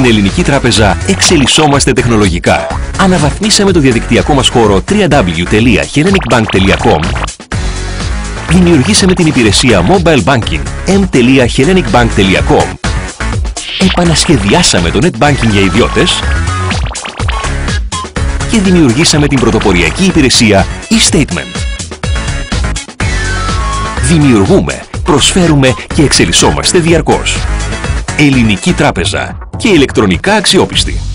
Στην Ελληνική Τράπεζα εξελισσόμαστε τεχνολογικά. Αναβαθμίσαμε το διαδικτυακό μας χώρο www.hellenicbank.com Δημιουργήσαμε την υπηρεσία Mobile Banking m.hellenicbank.com Επανασχεδιάσαμε το Net Banking για ιδιώτες και δημιουργήσαμε την πρωτοποριακή υπηρεσία e-Statement. Δημιουργούμε, προσφέρουμε και εξελισσόμαστε διαρκώς. Ελληνική Τράπεζα και ηλεκτρονικά αξιόπιστη.